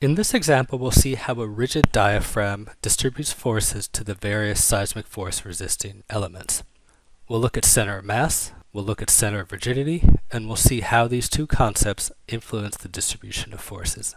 In this example, we'll see how a rigid diaphragm distributes forces to the various seismic force resisting elements. We'll look at center of mass, we'll look at center of rigidity, and we'll see how these two concepts influence the distribution of forces.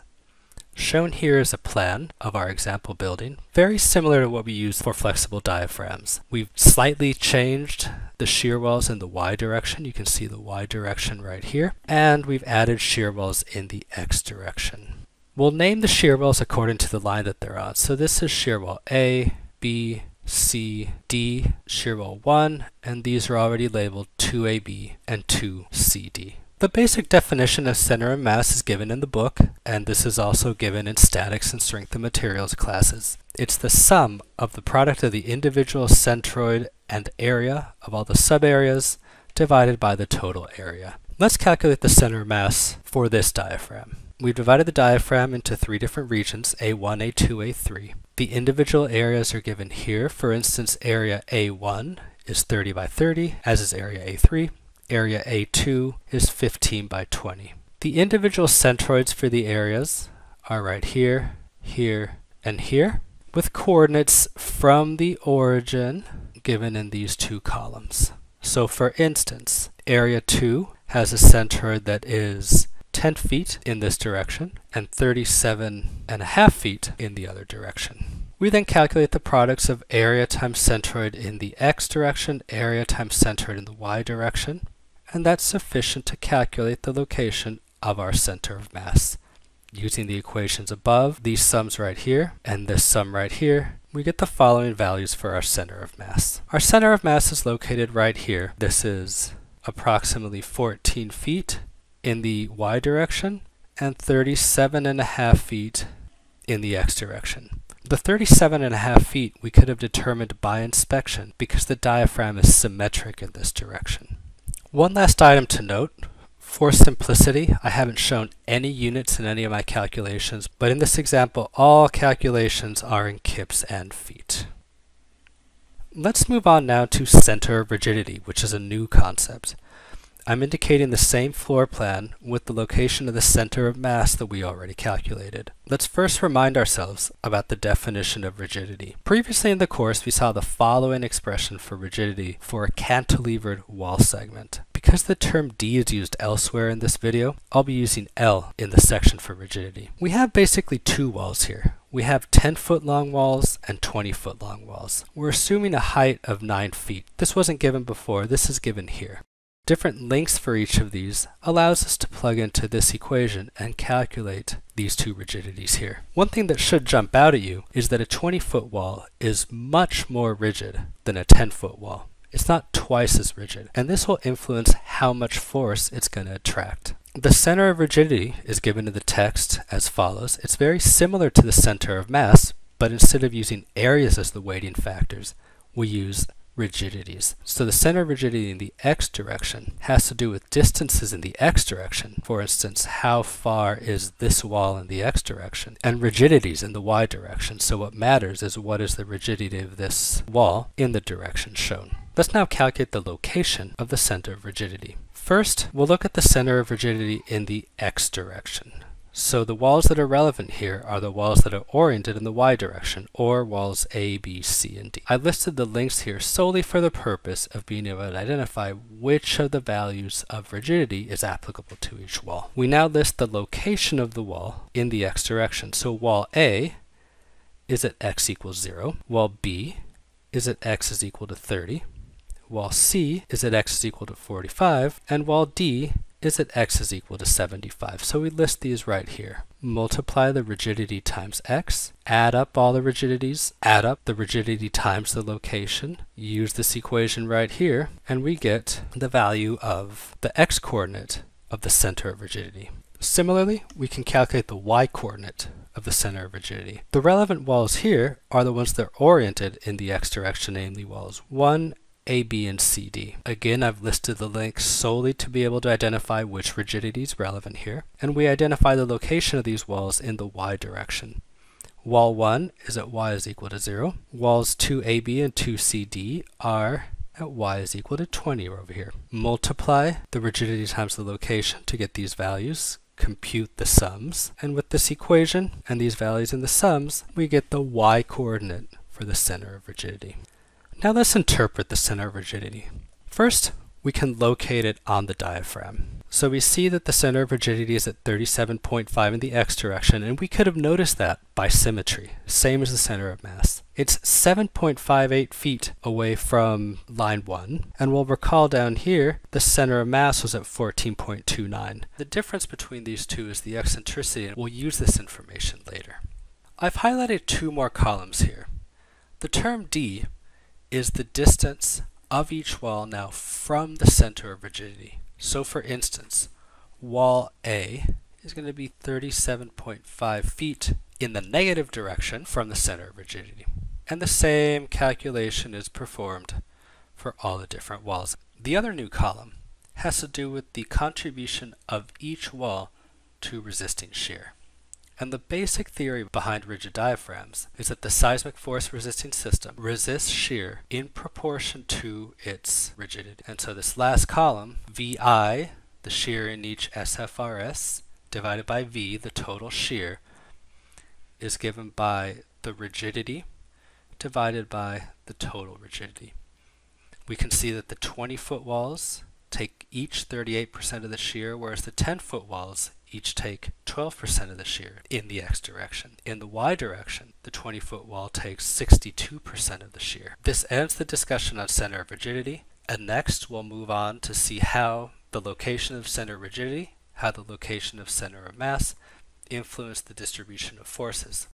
Shown here is a plan of our example building, very similar to what we use for flexible diaphragms. We've slightly changed the shear walls in the y direction. You can see the y direction right here. And we've added shear walls in the x direction. We'll name the shear walls according to the line that they're on. So this is shear wall A, B, C, D, shear wall 1, and these are already labeled 2AB and 2CD. The basic definition of center of mass is given in the book, and this is also given in statics and strength of materials classes. It's the sum of the product of the individual centroid and area of all the subareas divided by the total area. Let's calculate the center of mass for this diaphragm. We've divided the diaphragm into three different regions, A1, A2, A3. The individual areas are given here. For instance, area A1 is 30 by 30, as is area A3. Area A2 is 15 by 20. The individual centroids for the areas are right here, here, and here, with coordinates from the origin given in these two columns. So for instance, area 2 has a centroid that is 10 feet in this direction and 37 and a half feet in the other direction. We then calculate the products of area times centroid in the x direction, area times centroid in the y direction, and that's sufficient to calculate the location of our center of mass. Using the equations above, these sums right here, and this sum right here, we get the following values for our center of mass. Our center of mass is located right here. This is approximately 14 feet in the y direction and 37 and a half feet in the x direction. The 37 and a half feet we could have determined by inspection because the diaphragm is symmetric in this direction. One last item to note, for simplicity, I haven't shown any units in any of my calculations, but in this example, all calculations are in kips and feet. Let's move on now to center rigidity, which is a new concept. I'm indicating the same floor plan with the location of the center of mass that we already calculated. Let's first remind ourselves about the definition of rigidity. Previously in the course, we saw the following expression for rigidity for a cantilevered wall segment. Because the term D is used elsewhere in this video, I'll be using L in the section for rigidity. We have basically two walls here. We have 10 foot long walls and 20 foot long walls. We're assuming a height of 9 feet. This wasn't given before, this is given here. Different lengths for each of these allows us to plug into this equation and calculate these two rigidities here. One thing that should jump out at you is that a 20 foot wall is much more rigid than a 10 foot wall. It's not twice as rigid, and this will influence how much force it's going to attract. The center of rigidity is given in the text as follows. It's very similar to the center of mass, but instead of using areas as the weighting factors, we use rigidities. So the center of rigidity in the x direction has to do with distances in the x direction. For instance, how far is this wall in the x direction? And rigidities in the y direction. So what matters is what is the rigidity of this wall in the direction shown. Let's now calculate the location of the center of rigidity. First, we'll look at the center of rigidity in the x direction. So the walls that are relevant here are the walls that are oriented in the y direction, or walls A, B, C, and D. I listed the links here solely for the purpose of being able to identify which of the values of rigidity is applicable to each wall. We now list the location of the wall in the x direction. So wall A is at x equals 0, wall B is at x is equal to 30, wall C is at x is equal to 45, and wall D is that x is equal to 75. So we list these right here. Multiply the rigidity times x, add up all the rigidities, add up the rigidity times the location, use this equation right here, and we get the value of the x-coordinate of the center of rigidity. Similarly, we can calculate the y-coordinate of the center of rigidity. The relevant walls here are the ones that are oriented in the x direction, namely walls 1 a, B, and C, D. Again, I've listed the links solely to be able to identify which rigidity is relevant here, and we identify the location of these walls in the y direction. Wall 1 is at y is equal to 0. Walls 2AB and 2CD are at y is equal to 20 over here. Multiply the rigidity times the location to get these values. compute the sums. And with this equation and these values in the sums, we get the y coordinate for the center of rigidity. Now let's interpret the center of rigidity. First, we can locate it on the diaphragm. So we see that the center of rigidity is at 37.5 in the x direction, and we could have noticed that by symmetry, same as the center of mass. It's 7.58 feet away from line 1, and we'll recall down here, the center of mass was at 14.29. The difference between these two is the eccentricity, and we'll use this information later. I've highlighted two more columns here. The term d is the distance of each wall now from the center of rigidity. So for instance, wall A is going to be 37.5 feet in the negative direction from the center of rigidity. And the same calculation is performed for all the different walls. The other new column has to do with the contribution of each wall to resisting shear. And the basic theory behind rigid diaphragms is that the seismic force resisting system resists shear in proportion to its rigidity. And so this last column, VI, the shear in each SFRS, divided by V, the total shear, is given by the rigidity divided by the total rigidity. We can see that the 20 foot walls take each 38% of the shear, whereas the 10 foot walls each take 12% of the shear in the x direction. In the y direction, the 20 foot wall takes 62% of the shear. This ends the discussion on center of rigidity, and next we'll move on to see how the location of center of rigidity, how the location of center of mass influence the distribution of forces.